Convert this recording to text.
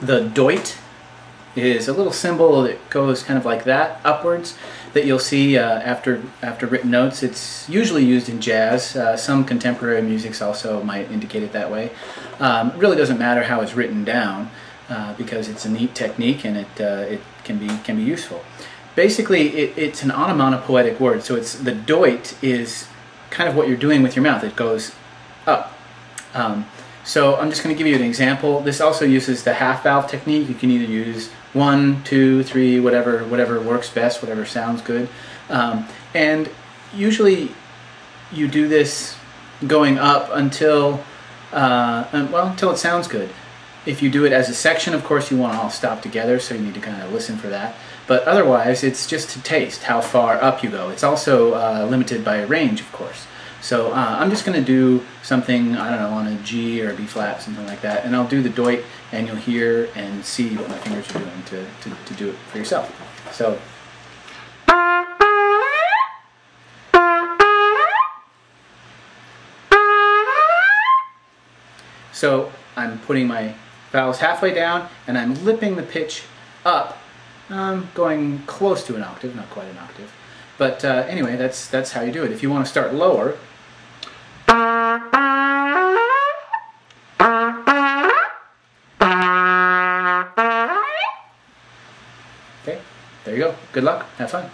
The doit is a little symbol that goes kind of like that upwards that you'll see uh, after after written notes. It's usually used in jazz. Uh, some contemporary musics also might indicate it that way. Um, it really doesn't matter how it's written down uh, because it's a neat technique and it uh, it can be can be useful. Basically, it, it's an onomatopoetic word. So it's the doit is kind of what you're doing with your mouth. It goes up. Um, so I'm just going to give you an example. This also uses the half valve technique. You can either use one, two, three, whatever, whatever works best, whatever sounds good. Um, and usually you do this going up until, uh, well, until it sounds good. If you do it as a section, of course, you want to all stop together, so you need to kind of listen for that. But otherwise, it's just to taste how far up you go. It's also uh, limited by a range, of course. So uh, I'm just going to do something, I don't know, on a G or a B flat, something like that. And I'll do the doit and you'll hear and see what my fingers are doing to, to, to do it for yourself. So. So I'm putting my valves halfway down and I'm lipping the pitch up, I'm going close to an octave, not quite an octave. But uh, anyway, that's, that's how you do it. If you want to start lower, Okay, there you go. Good luck. Have fun.